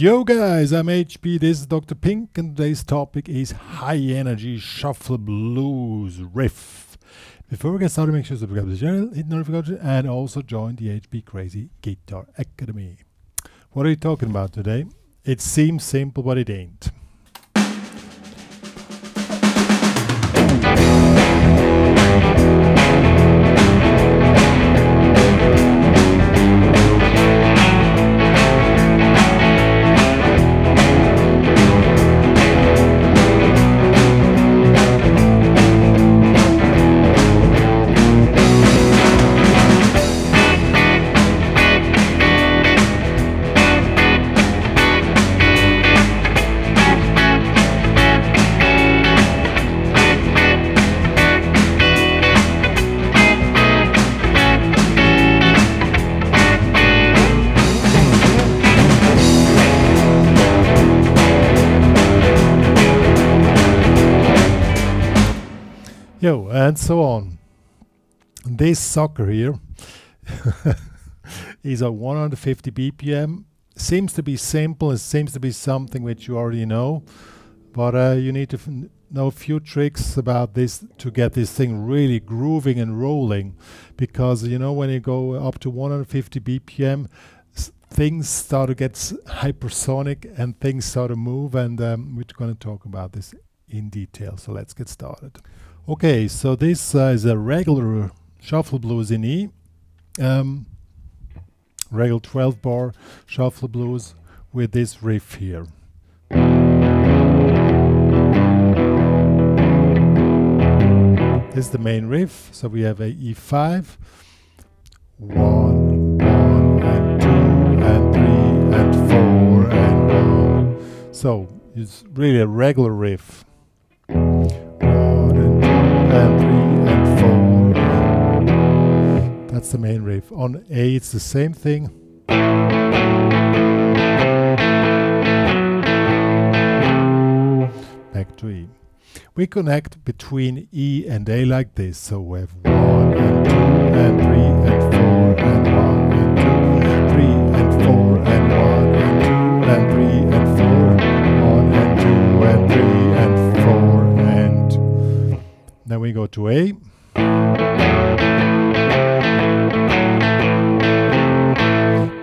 Yo guys, I'm HP, this is Dr. Pink, and today's topic is High Energy Shuffle Blues Riff. Before we get started, make sure to subscribe to the channel, hit notification, and also join the HP Crazy Guitar Academy. What are we talking about today? It seems simple, but it ain't. And so on. This sucker here is a 150 BPM. Seems to be simple. It seems to be something which you already know, but uh, you need to know a few tricks about this to get this thing really grooving and rolling. Because you know when you go up to 150 BPM, things start to get hypersonic and things start to move. And um, we're going to talk about this in detail. So let's get started. Okay, so this uh, is a regular shuffle blues in E. Um, regular 12 bar shuffle blues with this riff here. This is the main riff, so we have a E5, one, one, and two, and three, and four, and one. So it's really a regular riff and 3 and 4. That's the main riff. On A it's the same thing. Back to E. We connect between E and A like this, so we have 1 and 2 and 3 go to A.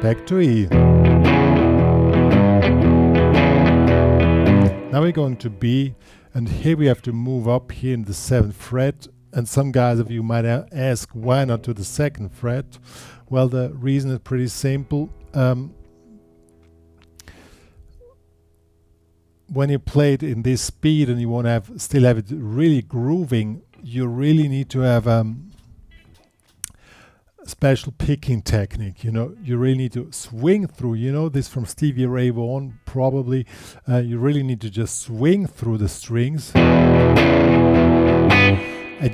Back to E. Now we're going to B, and here we have to move up here in the 7th fret. And some guys of you might ask, why not to the 2nd fret? Well, the reason is pretty simple. Um, when you play it in this speed and you want to have still have it really grooving, you really need to have um, a special picking technique. You know, you really need to swing through. You know this from Stevie Ray Vaughan, probably. Uh, you really need to just swing through the strings, and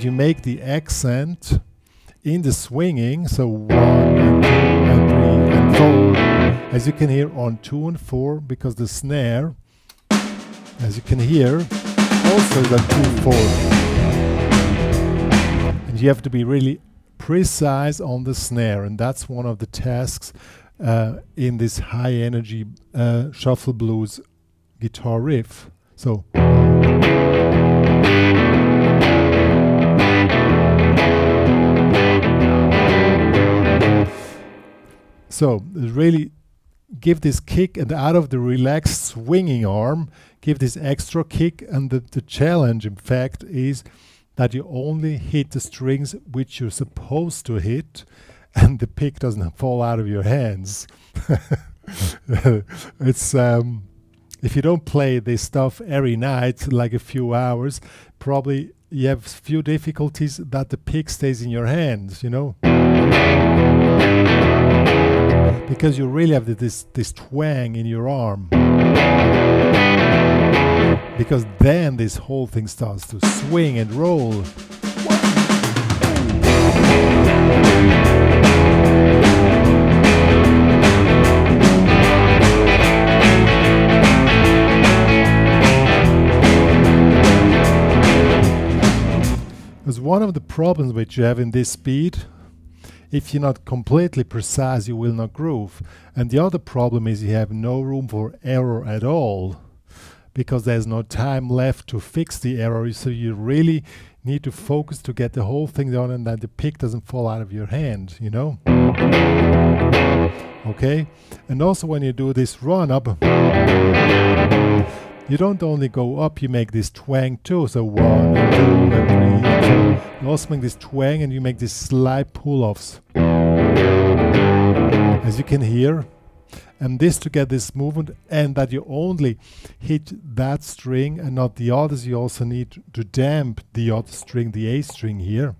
you make the accent in the swinging. So one and two and three and four, as you can hear on two and four, because the snare as you can hear, also is a 2-4. You have to be really precise on the snare, and that's one of the tasks uh, in this high energy uh, shuffle blues guitar riff. So. So really give this kick and out of the relaxed swinging arm give this extra kick and the, the challenge in fact is that you only hit the strings which you're supposed to hit and the pick doesn't fall out of your hands. It's um, if you don't play this stuff every night like a few hours probably you have few difficulties that the pick stays in your hands you know? Because you really have this this twang in your arm because then this whole thing starts to swing and roll Because one of the problems which you have in this speed if you're not completely precise, you will not groove. And the other problem is you have no room for error at all because there's no time left to fix the error. So you really need to focus to get the whole thing done and that the pick doesn't fall out of your hand, you know? Okay? And also when you do this run up, you don't only go up, you make this twang too. So one and two and three two. You also make this twang and you make these slight pull-offs. As you can hear, and this to get this movement and that you only hit that string and not the others you also need to damp the other string the A string here.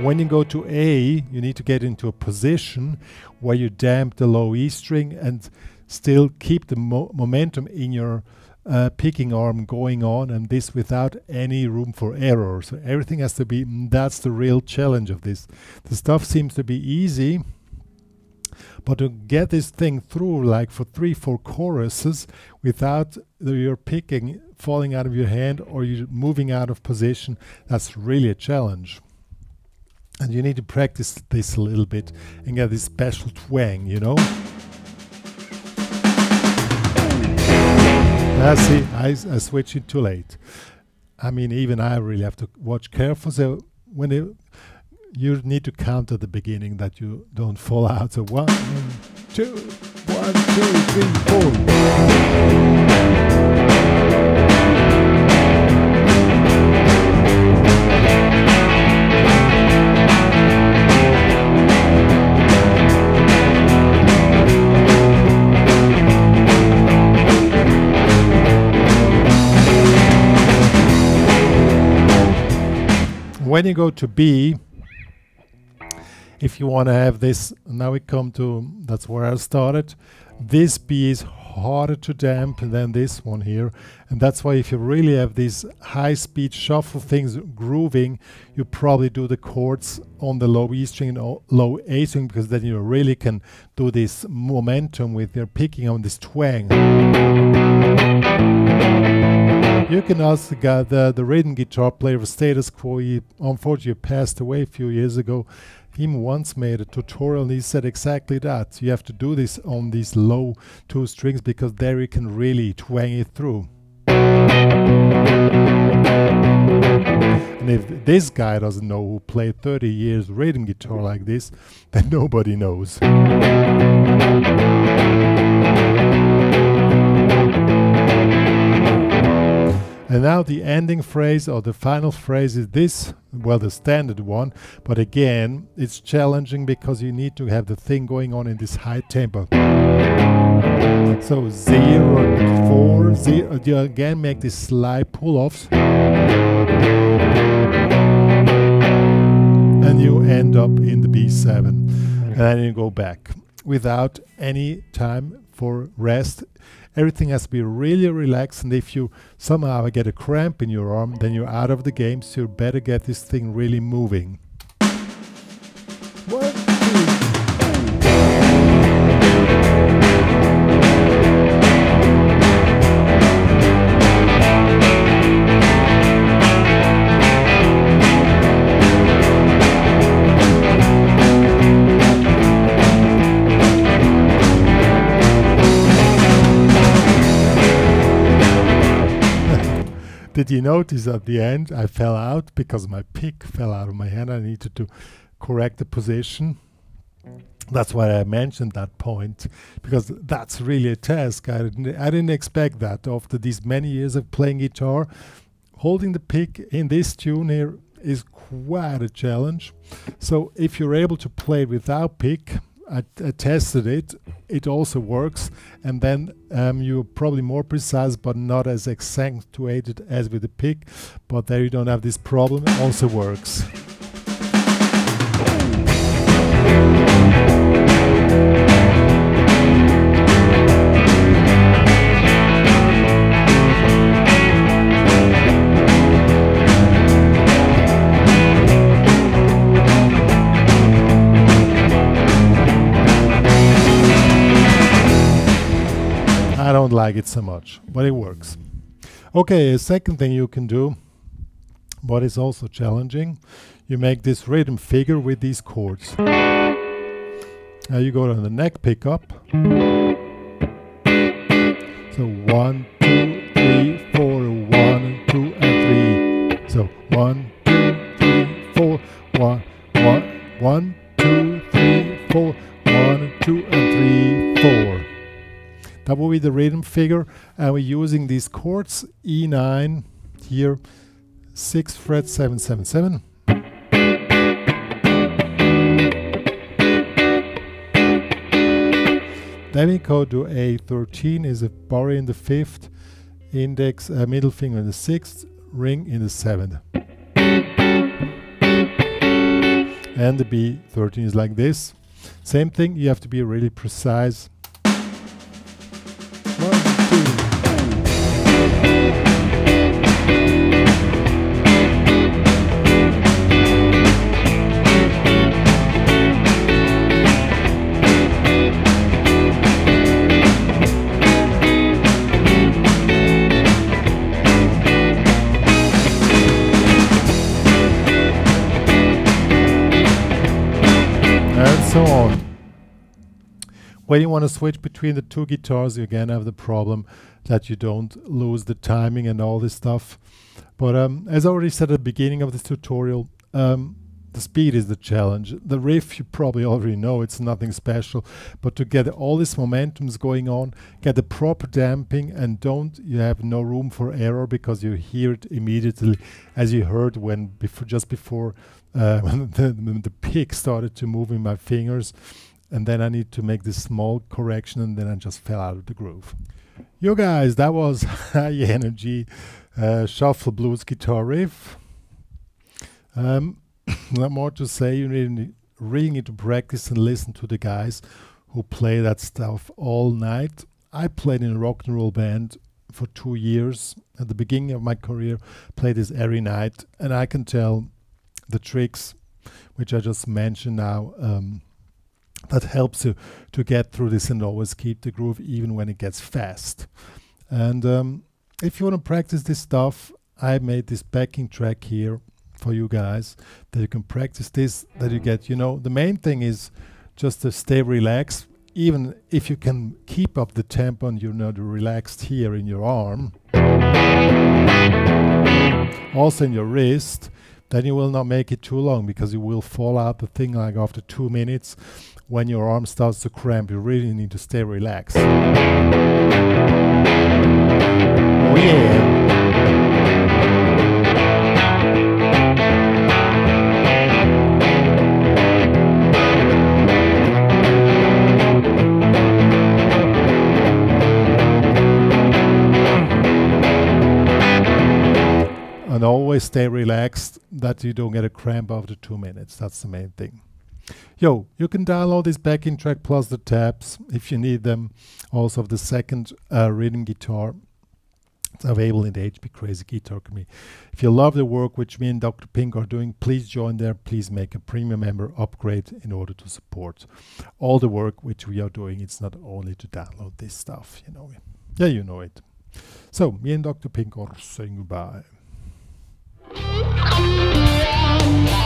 When you go to A you need to get into a position where you damp the low E string and still keep the mo momentum in your uh, picking arm going on and this without any room for error. So everything has to be that's the real challenge of this. The stuff seems to be easy but to get this thing through, like for three, four choruses, without your picking falling out of your hand or you moving out of position, that's really a challenge. And you need to practice this a little bit and get this special twang, you know? I see, I, I switched it too late. I mean, even I really have to watch careful. So when it, you need to count at the beginning that you don't fall out. So one, two, one, two, three, four. when you go to B, if you want to have this, now we come to, that's where I started. This B is harder to damp than this one here. And that's why if you really have these high speed shuffle things grooving, you probably do the chords on the low E string and low A string because then you really can do this momentum with your picking on this twang. You can the guy, the, the rhythm guitar player Status Quo. He unfortunately passed away a few years ago him once made a tutorial and he said exactly that. You have to do this on these low two strings because there you can really twang it through. And if this guy doesn't know who played 30 years rhythm guitar like this, then nobody knows. And now the ending phrase or the final phrase is this, well, the standard one, but again, it's challenging because you need to have the thing going on in this high tempo. So zero, four, zero, you again make these slight pull-offs. And you end up in the B7. And then you go back without any time for rest. Everything has to be really relaxed and if you somehow get a cramp in your arm then you're out of the game so you better get this thing really moving Did you notice at the end I fell out because my pick fell out of my hand? I needed to correct the position. That's why I mentioned that point because that's really a task. I didn't, I didn't expect that after these many years of playing guitar. Holding the pick in this tune here is quite a challenge. So if you're able to play without pick, I, tested it. It also works, and then um, you're probably more precise, but not as accentuated as with the pick. But there you don't have this problem. It also works. Like it so much, but it works. Okay, a second thing you can do what is also challenging, you make this rhythm figure with these chords. Now you go to the neck pickup. So one, two, three, four, one, two, and three. So one, two, three, four, one, one, one, two, three, four, one, two, and three, four. That will be the rhythm figure, and we're using these chords E9 here, six fret seven seven seven. Then we go to A13 is a bar in the fifth, index, uh, middle finger in the sixth, ring in the seventh. And the B13 is like this. Same thing, you have to be really precise When you want to switch between the two guitars, you again have the problem that you don't lose the timing and all this stuff. But um, as I already said at the beginning of this tutorial, um, the speed is the challenge. The riff you probably already know, it's nothing special, but to get all these momentums going on, get the proper damping and don't, you have no room for error because you hear it immediately as you heard when before, just before uh, when the, the pick started to move in my fingers and then I need to make this small correction and then I just fell out of the groove. Yo guys, that was high energy uh, shuffle blues guitar riff. Um, not more to say, you really, really need to practice and listen to the guys who play that stuff all night. I played in a rock and roll band for two years at the beginning of my career, played this every night, and I can tell the tricks which I just mentioned now um, that helps you to get through this and always keep the groove even when it gets fast. And um, if you want to practice this stuff, I made this backing track here for you guys that you can practice this, that you get, you know, the main thing is just to stay relaxed. Even if you can keep up the tempo and you're not relaxed here in your arm, also in your wrist, then you will not make it too long because you will fall out the thing like after two minutes when your arm starts to cramp. You really need to stay relaxed. Oh yeah always stay relaxed that you don't get a cramp after two minutes. That's the main thing. Yo, you can download this backing track plus the tabs if you need them. Also, the second uh, rhythm guitar. It's available in the HP Crazy Guitar Community. If you love the work which me and Dr. Pink are doing, please join there. Please make a premium member upgrade in order to support all the work which we are doing. It's not only to download this stuff, you know. Yeah, you know it. So, me and Dr. Pink are saying goodbye. You.